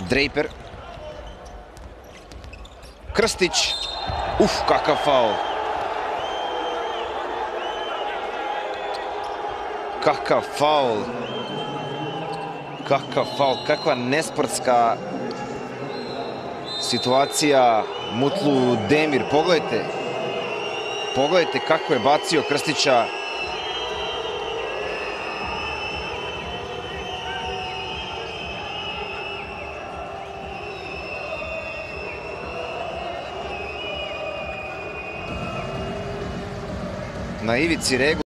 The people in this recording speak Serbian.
Draper. Krstić. Uf, kakav faul. Kakav faul. Kakav faul, kakva nesportska situacija Mutlu Demir. Pogledajte. Pogledajte kako je bacio Krstića. Na ivici regu.